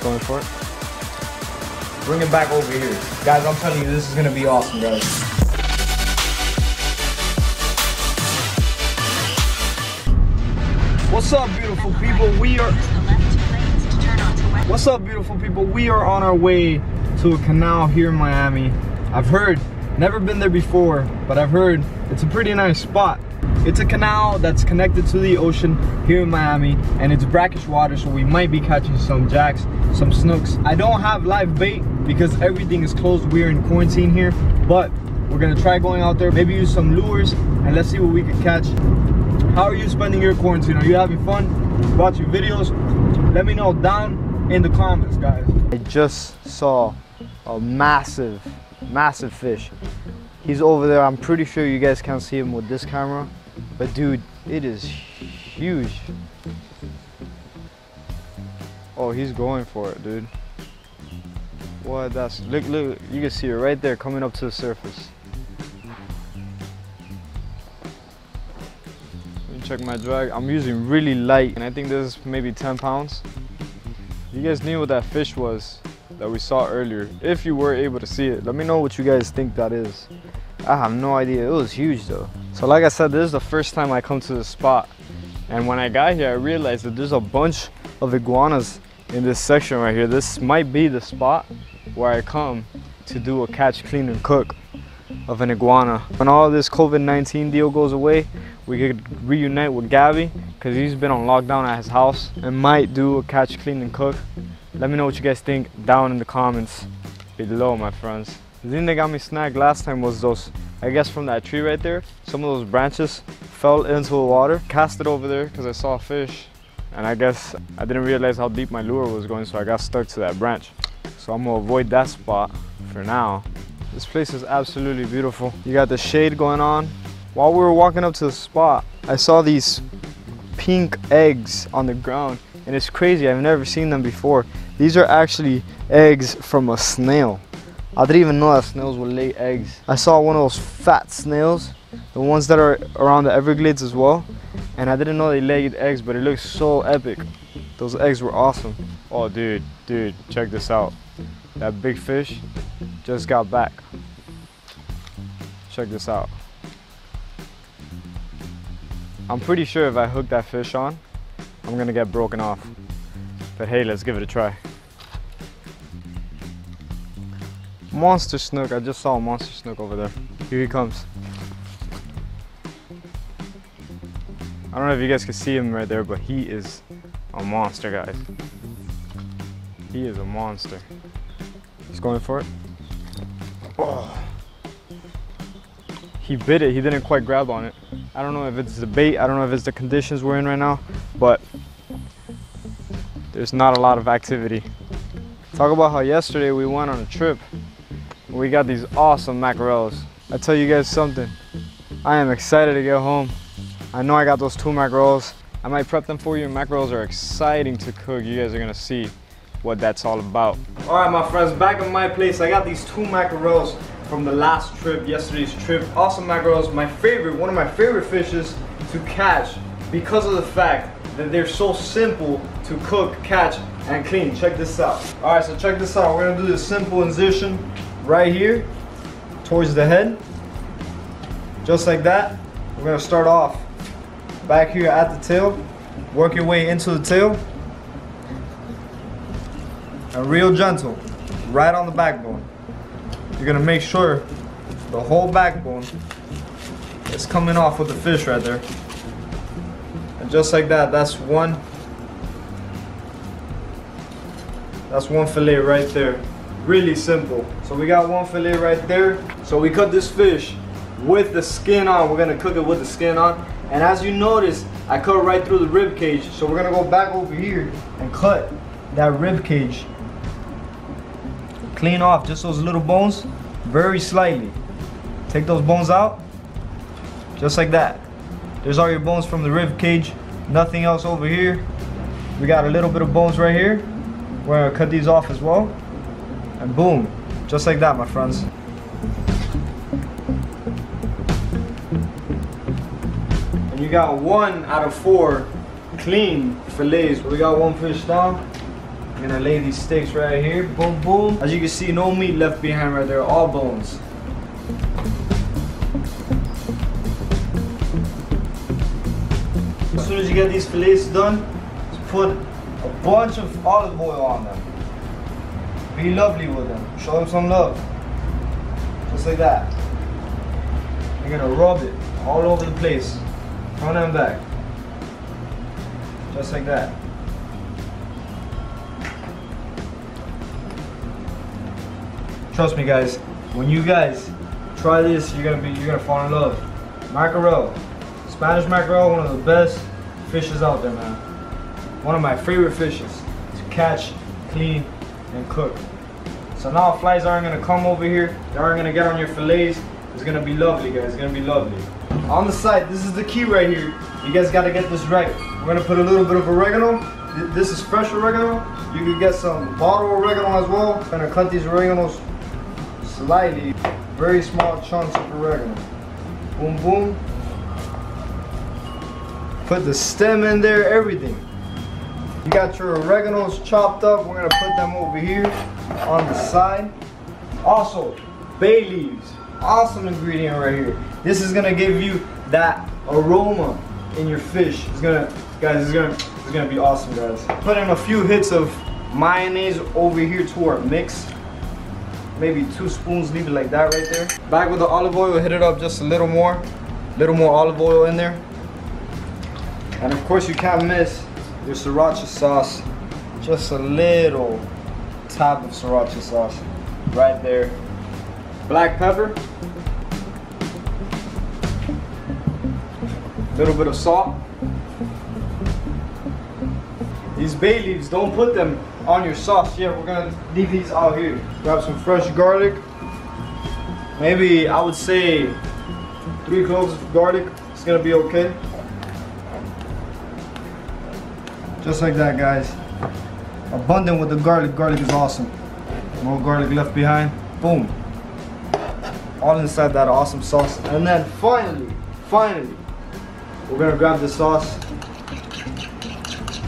Going for it. Bring it back over here. Guys, I'm telling you, this is gonna be awesome, guys. What's up, beautiful people? We are. What's up, beautiful people? We are on our way to a canal here in Miami. I've heard, never been there before, but I've heard it's a pretty nice spot. It's a canal that's connected to the ocean here in Miami, and it's brackish water, so we might be catching some jacks, some snooks. I don't have live bait because everything is closed. We're in quarantine here, but we're gonna try going out there, maybe use some lures, and let's see what we can catch. How are you spending your quarantine? Are you having fun? Watching videos? Let me know down in the comments, guys. I just saw a massive, massive fish. He's over there. I'm pretty sure you guys can't see him with this camera. But dude, it is huge. Oh, he's going for it, dude. What? That's look, look. You can see it right there coming up to the surface. Let me check my drag. I'm using really light, and I think this is maybe 10 pounds. You guys knew what that fish was that we saw earlier. If you were able to see it, let me know what you guys think that is. I have no idea. It was huge though. So like I said, this is the first time I come to this spot. And when I got here, I realized that there's a bunch of iguanas in this section right here. This might be the spot where I come to do a catch, clean, and cook of an iguana. When all this COVID-19 deal goes away, we could reunite with Gabby because he's been on lockdown at his house and might do a catch, clean, and cook. Let me know what you guys think down in the comments below, my friends. The thing that got me snagged last time was those, I guess from that tree right there, some of those branches fell into the water. Cast it over there because I saw a fish and I guess I didn't realize how deep my lure was going so I got stuck to that branch. So I'm gonna avoid that spot for now. This place is absolutely beautiful. You got the shade going on. While we were walking up to the spot, I saw these pink eggs on the ground and it's crazy, I've never seen them before. These are actually eggs from a snail. I didn't even know that snails would lay eggs. I saw one of those fat snails, the ones that are around the Everglades as well, and I didn't know they laid eggs, but it looks so epic. Those eggs were awesome. Oh dude, dude, check this out. That big fish just got back. Check this out. I'm pretty sure if I hook that fish on, I'm gonna get broken off. But hey, let's give it a try. Monster snook, I just saw a monster snook over there. Here he comes. I don't know if you guys can see him right there, but he is a monster, guys. He is a monster. He's going for it. Oh. He bit it, he didn't quite grab on it. I don't know if it's the bait, I don't know if it's the conditions we're in right now, but there's not a lot of activity. Talk about how yesterday we went on a trip. We got these awesome mackerels. I tell you guys something, I am excited to get home. I know I got those two mackerels. I might prep them for you. Mackerels are exciting to cook. You guys are gonna see what that's all about. All right, my friends, back at my place, I got these two mackerels from the last trip, yesterday's trip. Awesome mackerels, my favorite, one of my favorite fishes to catch because of the fact that they're so simple to cook, catch, and clean. Check this out. All right, so check this out. We're gonna do this simple incision right here towards the head. Just like that. We're gonna start off back here at the tail. Work your way into the tail. And real gentle, right on the backbone. You're gonna make sure the whole backbone is coming off with the fish right there. And just like that, that's one that's one fillet right there. Really simple. So we got one fillet right there. So we cut this fish with the skin on. We're gonna cook it with the skin on. And as you notice, I cut right through the rib cage. So we're gonna go back over here and cut that rib cage. Clean off just those little bones, very slightly. Take those bones out, just like that. There's all your bones from the rib cage. Nothing else over here. We got a little bit of bones right here. We're gonna cut these off as well. And boom, just like that, my friends. And you got one out of four clean fillets. We got one fish down. I'm gonna lay these steaks right here. Boom, boom. As you can see, no meat left behind right there, all bones. As soon as you get these fillets done, put a bunch of olive oil on them. Be lovely with them. Show them some love. Just like that. You're gonna rub it all over the place. Front and back. Just like that. Trust me guys, when you guys try this, you're gonna be you're gonna fall in love. Mackerel. Spanish mackerel, one of the best fishes out there, man. One of my favorite fishes to catch, clean, and cook. So now flies aren't gonna come over here. They aren't gonna get on your fillets. It's gonna be lovely, guys. It's gonna be lovely. On the side, this is the key right here. You guys gotta get this right. We're gonna put a little bit of oregano. This is fresh oregano. You can get some bottle oregano as well. I'm gonna cut these oreganos slightly. Very small chunks of oregano. Boom, boom. Put the stem in there, everything. You got your oreganos chopped up. We're gonna put them over here on the side. Also, bay leaves. Awesome ingredient right here. This is gonna give you that aroma in your fish. It's gonna, guys, it's gonna, it's gonna be awesome, guys. Put in a few hits of mayonnaise over here to our mix. Maybe two spoons, leave it like that right there. Back with the olive oil, hit it up just a little more. Little more olive oil in there. And of course you can't miss your sriracha sauce. Just a little tap of sriracha sauce right there. Black pepper. A little bit of salt. These bay leaves, don't put them on your sauce yet. We're gonna leave these out here. Grab some fresh garlic. Maybe I would say three cloves of garlic. It's gonna be okay. Just like that, guys. Abundant with the garlic. Garlic is awesome. More garlic left behind. Boom. All inside that awesome sauce. And then finally, finally, we're gonna grab the sauce.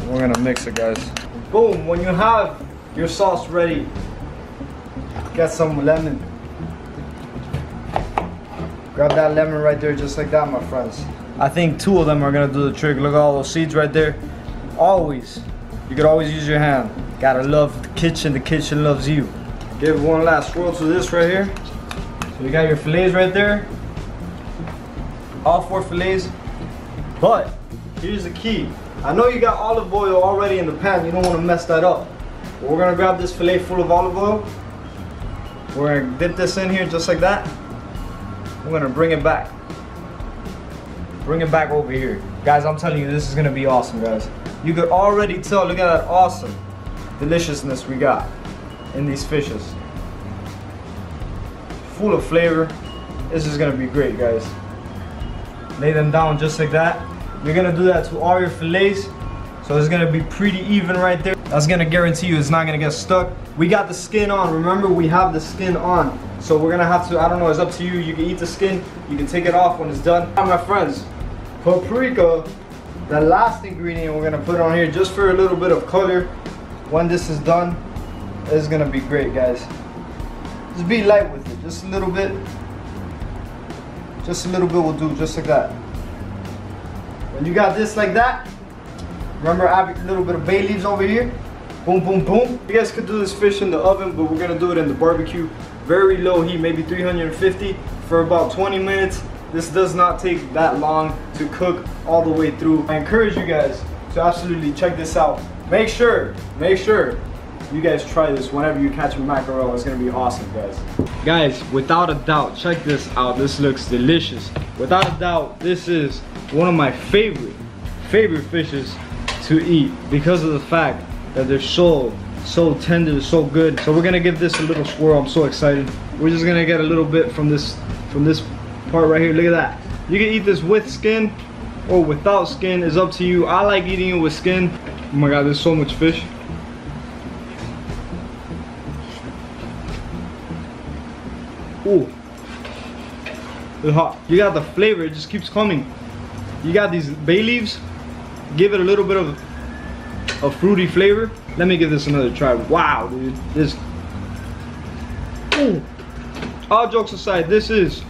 We're gonna mix it, guys. Boom. When you have your sauce ready, get some lemon. Grab that lemon right there, just like that, my friends. I think two of them are gonna do the trick. Look at all those seeds right there always, you could always use your hand. Gotta love the kitchen, the kitchen loves you. Give one last swirl to this right here. So you got your fillets right there. All four fillets. But, here's the key. I know you got olive oil already in the pan, you don't wanna mess that up. But we're gonna grab this fillet full of olive oil. We're gonna dip this in here just like that. We're gonna bring it back. Bring it back over here. Guys, I'm telling you, this is gonna be awesome, guys. You could already tell, look at that awesome deliciousness we got in these fishes. Full of flavor. This is gonna be great, guys. Lay them down just like that. You're gonna do that to all your fillets. So it's gonna be pretty even right there. That's gonna guarantee you it's not gonna get stuck. We got the skin on. Remember, we have the skin on. So we're gonna have to, I don't know, it's up to you. You can eat the skin. You can take it off when it's done. Now, my friends, paprika the last ingredient we're gonna put on here just for a little bit of color when this is done is gonna be great guys. Just be light with it just a little bit. Just a little bit will do just like that. When you got this like that remember add a little bit of bay leaves over here. Boom boom boom. You guys could do this fish in the oven but we're gonna do it in the barbecue. Very low heat maybe 350 for about 20 minutes this does not take that long to cook all the way through. I encourage you guys to absolutely check this out. Make sure, make sure you guys try this whenever you catch a mackerel. It's gonna be awesome, guys. Guys, without a doubt, check this out. This looks delicious. Without a doubt, this is one of my favorite, favorite fishes to eat because of the fact that they're so, so tender, so good. So we're gonna give this a little swirl. I'm so excited. We're just gonna get a little bit from this, from this part right here. Look at that. You can eat this with skin or without skin. It's up to you. I like eating it with skin. Oh my god, there's so much fish. Ooh. It's hot. You got the flavor, it just keeps coming. You got these bay leaves. Give it a little bit of a fruity flavor. Let me give this another try. Wow, dude. This. Ooh. All jokes aside, this is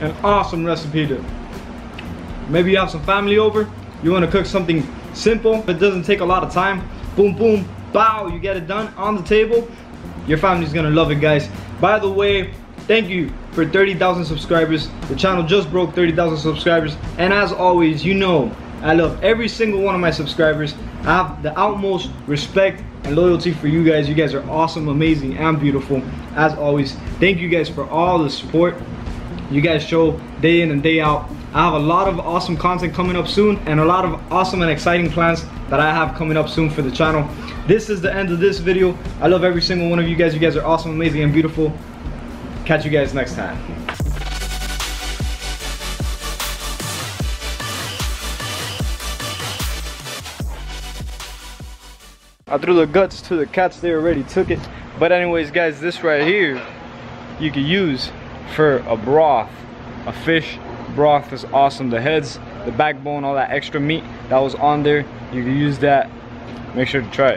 an awesome recipe to maybe you have some family over. You want to cook something simple. It doesn't take a lot of time. Boom, boom, bow. You get it done on the table. Your family's gonna love it, guys. By the way, thank you for 30,000 subscribers. The channel just broke 30,000 subscribers. And as always, you know, I love every single one of my subscribers. I have the utmost respect and loyalty for you guys. You guys are awesome, amazing, and beautiful. As always, thank you guys for all the support you guys show day in and day out. I have a lot of awesome content coming up soon and a lot of awesome and exciting plans that I have coming up soon for the channel. This is the end of this video. I love every single one of you guys. You guys are awesome, amazing, and beautiful. Catch you guys next time. I threw the guts to the cats, they already took it. But anyways, guys, this right here, you can use for a broth. A fish broth is awesome. The heads, the backbone, all that extra meat that was on there, you can use that. Make sure to try it.